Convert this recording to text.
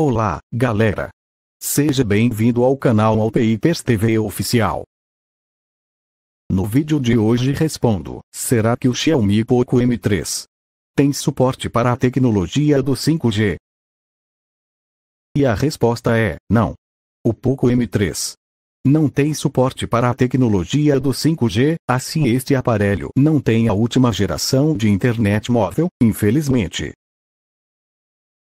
Olá, galera! Seja bem-vindo ao canal Alpeipers TV Oficial. No vídeo de hoje respondo, será que o Xiaomi Poco M3 tem suporte para a tecnologia do 5G? E a resposta é, não. O Poco M3 não tem suporte para a tecnologia do 5G, assim este aparelho não tem a última geração de internet móvel, infelizmente.